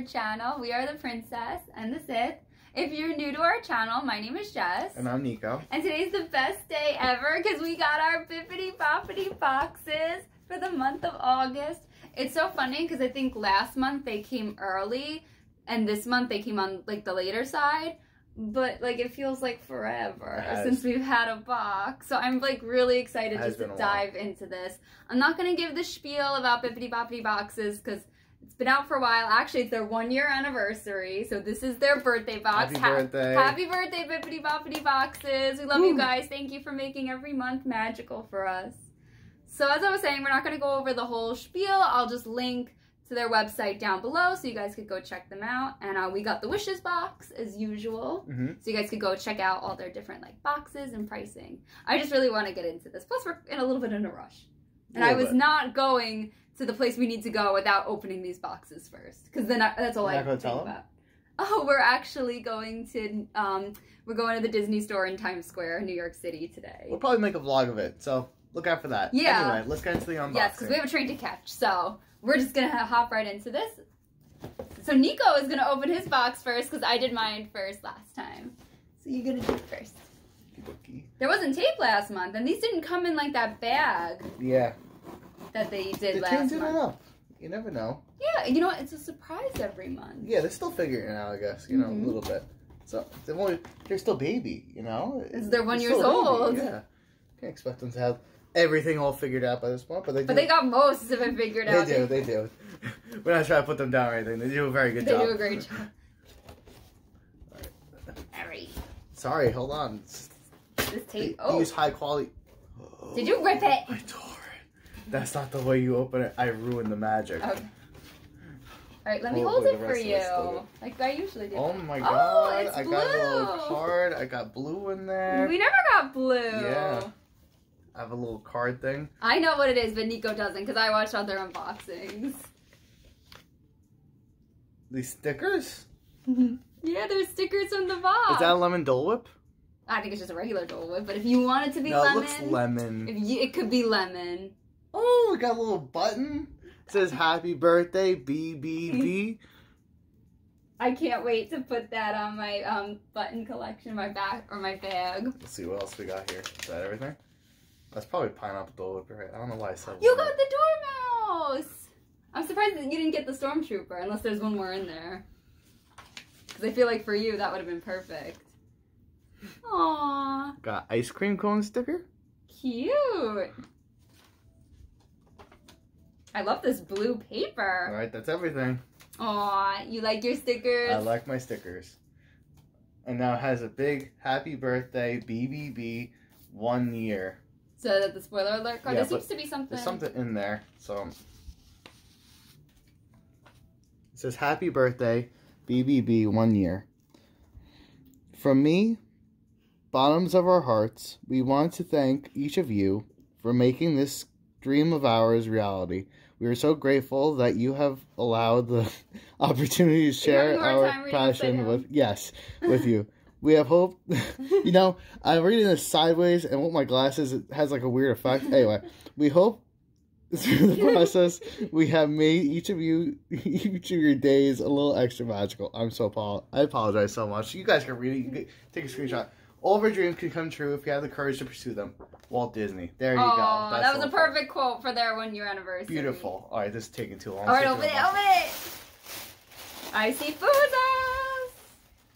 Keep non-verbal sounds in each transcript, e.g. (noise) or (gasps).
our channel. We are the Princess and the Sith. If you're new to our channel, my name is Jess. And I'm Nico. And today's the best day ever because we got our bibbidi bobbidi boxes for the month of August. It's so funny because I think last month they came early and this month they came on like the later side. But like it feels like forever since we've had a box. So I'm like really excited just to dive into this. I'm not gonna give the spiel about bibbidi bobbidi boxes because it's been out for a while. Actually, it's their one year anniversary. So this is their birthday box. Happy ha- birthday. Happy birthday, Bibbidi Bobbidi Boxes. We love Woo. you guys. Thank you for making every month magical for us. So as I was saying, we're not going to go over the whole spiel. I'll just link to their website down below so you guys could go check them out. And uh, we got the wishes box as usual. Mm-hmm. So you guys could go check out all their different like boxes and pricing. I just really want to get into this. Plus we're in a little bit in a rush. And I was bit. not going to the place we need to go without opening these boxes first, because then I, that's all You're I think about. Them? Oh, we're actually going to um, we're going to the Disney store in Times Square, New York City today. We'll probably make a vlog of it, so look out for that. Yeah. Anyway, let's get into the unboxing. Yes, because we have a train to catch, so we're just gonna hop right into this. So Nico is gonna open his box first because I did mine first last time. So you're gonna do it first. There wasn't tape last month, and these didn't come in like that bag. Yeah that they did they last month. It up. You never know. Yeah, you know what? It's a surprise every month. Yeah, they're still figuring it out, I guess. You know, mm-hmm. a little bit. So they're only they're still baby. You know, they're one years old. Yeah, can't expect them to have everything all figured out by this point, but they. Do. But they got most of it figured out. They do. They do. (laughs) We're not trying to put them down or anything. They do a very good they job. They do a great job. (laughs) All right. Sorry, hold on. This tape. Oh. Use high quality. Did you rip it? That's not the way you open it. I ruined the magic. Okay. All right, let me hold it for you, like I usually do. Oh my oh, god! Oh, I blue. got a little card. I got blue in there. We never got blue. Yeah. I have a little card thing. I know what it is, but Nico doesn't because I watched other unboxings. These stickers? (laughs) yeah, there's stickers in the box. Is that a lemon Dole Whip? I think it's just a regular Dole Whip, but if you want it to be no, lemon, it looks lemon. If you, it could be lemon. Oh, we got a little button. It says happy birthday, BBB. I can't wait to put that on my um, button collection, my back or my bag. Let's see what else we got here. Is that everything? That's probably pineapple dole right? I don't know why I said You got the dormouse! I'm surprised that you didn't get the stormtrooper unless there's one more in there. Because I feel like for you that would have been perfect. Aww. Got ice cream cone sticker? Cute. I love this blue paper. All right, that's everything. Aw, you like your stickers? I like my stickers. And now it has a big happy birthday BBB one year. So that the spoiler alert card. Yeah, there seems to be something. There's something in there. So it says happy birthday BBB one year. From me, bottoms of our hearts, we want to thank each of you for making this dream of ours reality. We are so grateful that you have allowed the (laughs) opportunity to share our passion with yes (laughs) with you. We have hope. (laughs) you know, I'm reading this sideways, and with my glasses, it has like a weird effect. Anyway, we hope through the process we have made each of you each of your days a little extra magical. I'm so Paul. I apologize so much. You guys can read it. You can take a screenshot. All of our dreams can come true if you have the courage to pursue them. Walt Disney. There you oh, go. That's that was a perfect quote for their one year anniversary. Beautiful. All right, this is taking too long. All right, open it, open it. I see Foozas.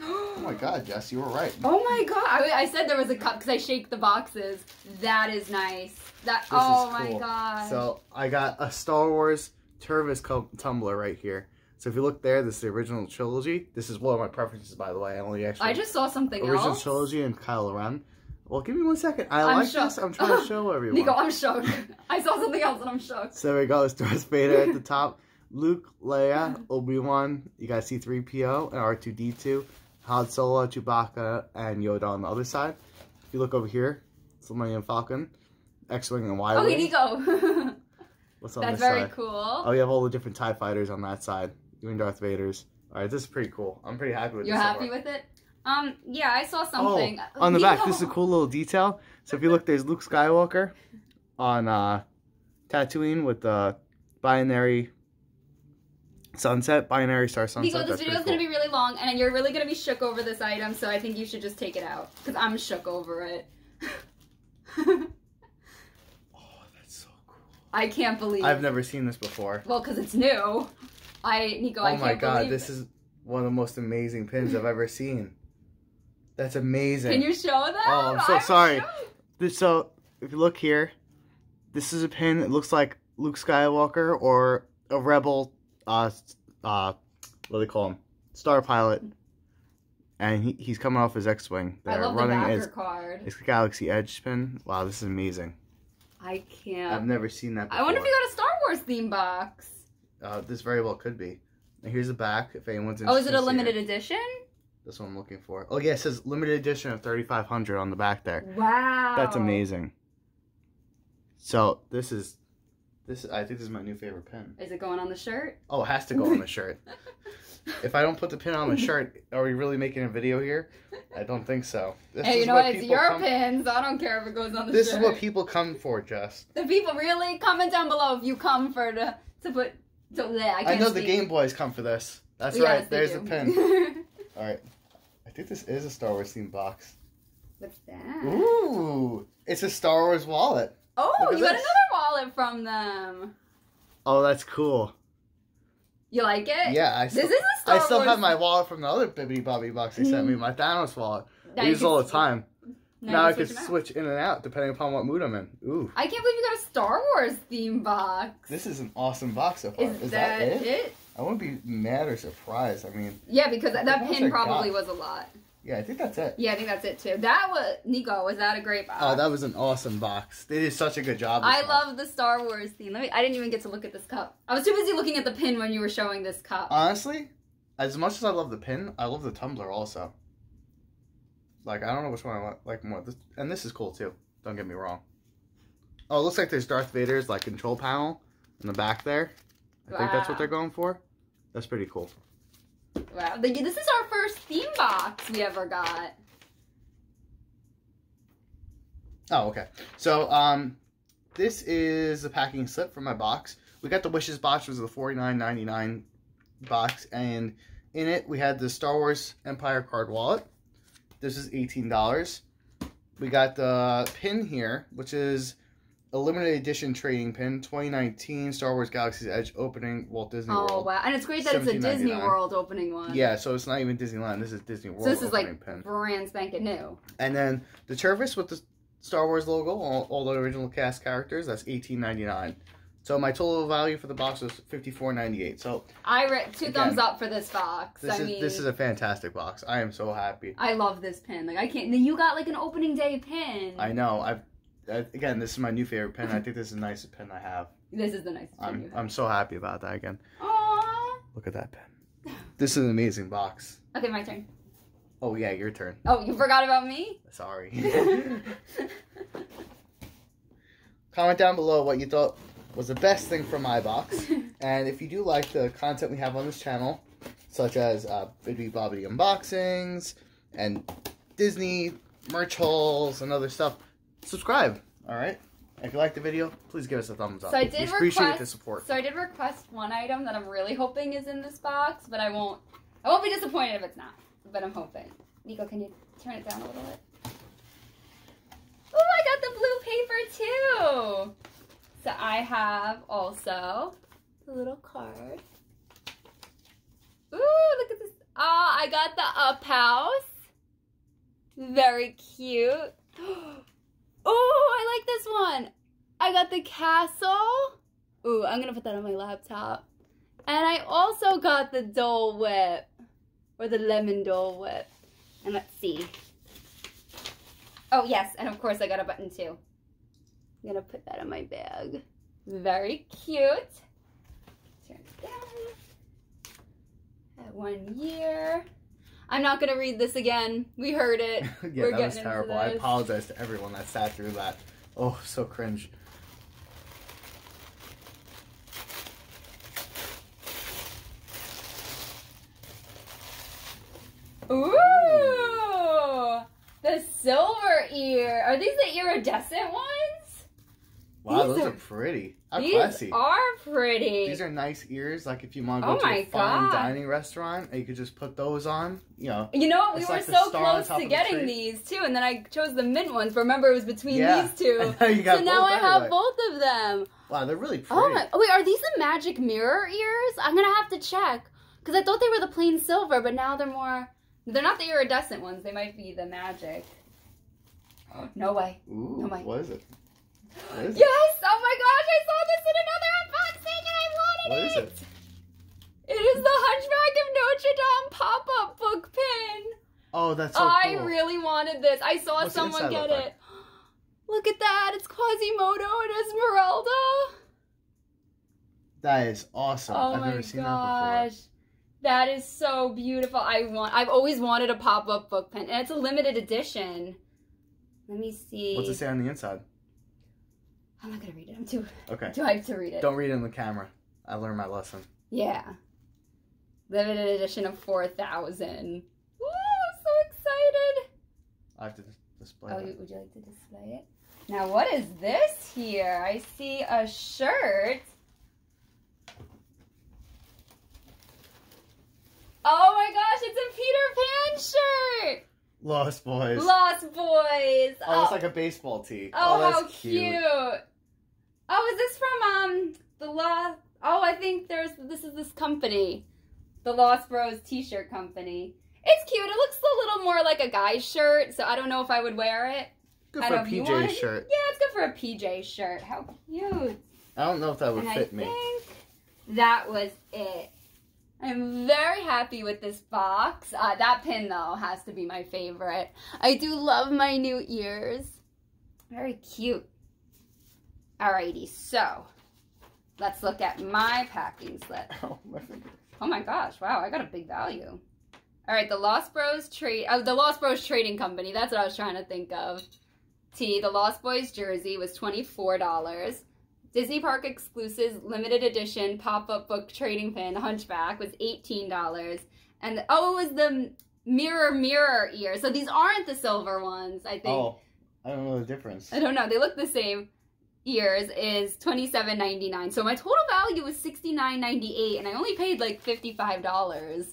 oh my god, Jess, you were right. Oh my god, I, I said there was a cup because I shake the boxes. That is nice. That. This oh cool. my god. So I got a Star Wars Tervis tumbler right here. So if you look there, this is the original trilogy. This is one of my preferences, by the way. I only actually. I just saw something original else. trilogy and Kylo Ren. Well, give me one second. I I'm like shocked. this. I'm trying to (laughs) show everyone. Nico, I'm shocked. (laughs) I saw something else and I'm shocked. So there we go. It's Darth Vader at the top. Luke, Leia, Obi Wan. You got C-3PO and R2D2. Han Solo, Chewbacca, and Yoda on the other side. If you look over here, it's the Millennium Falcon, X-wing and Y-wing. Okay, Nico. (laughs) What's on That's this very cool. Oh, you have all the different TIE fighters on that side. You and Darth Vader's. All right, this is pretty cool. I'm pretty happy with You're this. You're happy so with it? Um, yeah, I saw something. Oh, on the back, this is a cool little detail. So if you look, there's Luke Skywalker on uh, Tatooine with the binary Sunset, binary star sunset. Nico, this video is pretty going to be really long, and you're really going to be shook over this item, so I think you should just take it out. Because I'm shook over it. (laughs) Oh, that's so cool. I can't believe I've never seen this before. Well, because it's new. I, Nico, I oh can't my god, believe this is one of the most amazing pins I've ever seen. That's amazing. Can you show them? Oh, I'm so sorry. This, so, if you look here, this is a pin that looks like Luke Skywalker or a rebel, uh, uh, what do they call him? Star pilot. And he, he's coming off his X-Wing. I They're love the running backer his, card. his Galaxy Edge pin. Wow, this is amazing. I can't. I've never seen that before. I wonder if you got a Star Wars theme box. Uh, this very well could be. And here's the back, if anyone's interested. Oh, is it a limited edition? That's what I'm looking for. Oh, yeah, it says limited edition of 3500 on the back there. Wow. That's amazing. So this is, this I think this is my new favorite pin. Is it going on the shirt? Oh, it has to go on the (laughs) shirt. If I don't put the pin on the shirt, are we really making a video here? I don't think so. This hey, you know what? It's your come- pin, so I don't care if it goes on the This shirt. This is what people come for, Jess. The people really comment down below if you come for to to put. Yeah, I, I, know the. Game Boys come for this. That's Yes, right. There's do. the pin. (laughs) All right. I think this is a Star Wars themed box. What's that? Ooh, it's a Star Wars wallet. Oh, you got another wallet from them. Oh, that's cool. You like it? Yeah, I still, is a Star I still Wars. have my wallet from the other Bibbidi Bobbidi box they sent me, my Thanos wallet. Now I use it all the time. Now, Now, I can switch in and out depending upon what mood I'm in. Ooh, I can't believe you got a Star Wars theme box. this is an awesome box so far. is, Is, that, it? I wouldn't be mad or surprised. I mean, Yeah, because that, that pin probably was a lot. yeah, I think that's it. Yeah, I think that's it too. That was Nico. Was that a great box? Oh, that was an awesome box. They did such a good job. I month. love the Star Wars theme. Let me. I didn't even get to look at this cup. I was too busy looking at the pin when you were showing this cup. Honestly, as much as I love the pin, I love the tumbler also. Like I don't know which one I want like more. This, and this is cool too. Don't get me wrong. Oh, it looks like there's Darth Vader's like control panel in the back there. I think that's what they're going for. That's pretty cool. Wow, this is our first theme box we ever got. Oh, okay. So, um, this is the packing slip for my box. We got the Wishes box, which was the forty nine ninety nine box, and in it we had the Star Wars Empire card wallet. This is eighteen dollars. We got the pin here, which is a limited edition trading pin, 2019 Star Wars Galaxy's Edge opening Walt Disney Oh World. wow, and it's great that it's a Disney World opening one. Yeah, so it's not even Disneyland. This is Disney World So this is like pin. brand spanking new. And then the Tervis with the Star Wars logo, all, all the original cast characters, that's eighteen ninety nine. So my total value for the box was fifty four ninety eight. So I re- two Again, thumbs up for this box. this I is mean, this is a fantastic box. I am so happy. I love this pin. Like I can't. You got like an opening day pin. I know. I've I, again, this is my new favorite pen. I think this is the nicest pen I have. This is the nicest pin I'm. I'm so happy about that again. Aww. Look at that pen. This is an amazing box. Okay, my turn. Oh yeah, your turn. Oh, you forgot about me? Sorry. (laughs) Comment down below what you thought was the best thing from my box. (laughs) And if you do like the content we have on this channel, such as uh, Bibbidi Bobbidi unboxings and Disney merch hauls and other stuff, subscribe. All right. If you like the video, please give us a thumbs up. So I we did appreciate request- the support. So I did request one item that I'm really hoping is in this box, but I won't. I won't be disappointed if it's not. But I'm hoping. Nico, can you turn it down a little bit? Oh, I got the blue paper too. I have also a little card. Ooh, look at this. Oh, I got the up house. Very cute. (gasps) Oh, I like this one. I got the castle. Ooh, I'm gonna put that on my laptop. And I also got the Dole Whip. Or the Lemon Dole Whip. And let's see. Oh, yes, and of course I got a button too. I'm gonna put that in my bag. Very cute. Turn it down. At one year. I'm not gonna read this again. We heard it. (laughs) yeah, We're that was terrible. I apologize to everyone that sat through that. Oh, so cringe. Ooh! The silver ear. Are these the iridescent ones? Wow, These those are, are- pretty. How These classy. are pretty. These are nice ears. Like if you want to Oh go to a fine God. dining restaurant, you could just put those on. You know. You know what? We were like so close to of the getting these too, and then I chose the mint ones. But remember, it was between Yeah. these two. (laughs) So now I have anyway. both of them. Wow, they're really oh pretty. Oh my! Wait, are these the magic mirror ears? I'm gonna have to check because I thought they were the plain silver, but now they're more. They're not the iridescent ones. They might be the magic. No way. Ooh, Oh my- what is it? What it? Yes! Oh my gosh! I saw this in another unboxing and I wanted What is it. it? It is the Hunchback of Notre Dame pop-up book pin. Oh, that's so I cool. really wanted this. I saw What's someone get look like? it. Look at that! It's Quasimodo and Esmeralda. That is awesome. Oh I've my never seen gosh. That is so beautiful. I want I've always wanted a pop-up book pen and it's a limited edition. Let me see. What's it say on the inside? I'm not gonna read it. I'm too Okay. too hyped to read it. Don't read it in the camera. I learned my lesson. Yeah. Limited edition of four thousand. Ooh, I'm so excited. I have to dis- display Oh, it. would you like to display it? Now what is this here? I see a shirt. Oh my gosh, it's a Peter Pan shirt! Lost Boys. Lost Boys. oh, it's oh. like a baseball tee. oh, oh that's how cute. Oh, is this from um the Lost? Oh, I think there's this is this company, the Lost Bros T-shirt company. It's cute. It looks a little more like a guy's shirt, so I don't know if I would wear it. Good I for don't a know if you PJ shirt. Yeah, it's good for a PJ shirt. How cute. I don't know if that would and fit me. I think that was it. I'm very happy with this box. Uh, that pin, though, has to be my favorite. I do love my new ears. Very cute. Alrighty, so let's look at my packing slip. (laughs) Oh, my finger. Oh my gosh, wow, I got a big value. All right, the Lost Bros trade, uh, the Lost Bros Trading Company. That's what I was trying to think of. T, the Lost Boys jersey was twenty four dollars. Disney Park exclusives, limited edition pop up book trading pin Hunchback was eighteen dollars, and the, oh, it was the mirror mirror ear. So these aren't the silver ones. I think Oh, I don't know the difference. I don't know. They look the same. Ears is twenty seven ninety nine. So my total value was sixty nine ninety eight, and I only paid like fifty five dollars.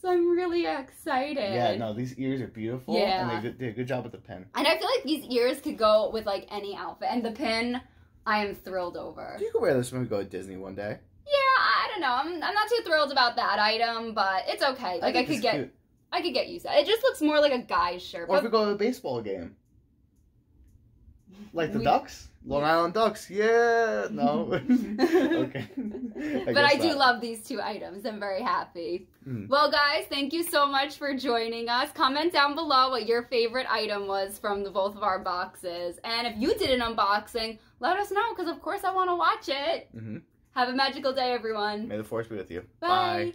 So I'm really excited. Yeah, no, these ears are beautiful. Yeah. And they did- a good job with the pin. And I feel like these ears could go with like any outfit, and the pin, I am thrilled over. You could wear this when we go to Disney one day. Yeah, I don't know. I'm, I'm not too thrilled about that item, but it's okay. Like I, think could get, cute. I could get used to it. It just looks more like a guy's shirt. Or if we go to a baseball game. Like the We- Ducks? Long Island Ducks. Yeah. No. (laughs) okay. but I do not. love these two items. I'm very happy. Mm. Well, guys, thank you so much for joining us. Comment down below what your favorite item was from the both of our boxes. And if you did an unboxing, let us know because, of course, I want to watch it. Mhm. Have a magical day, everyone. May the force be with you. Bye. Bye.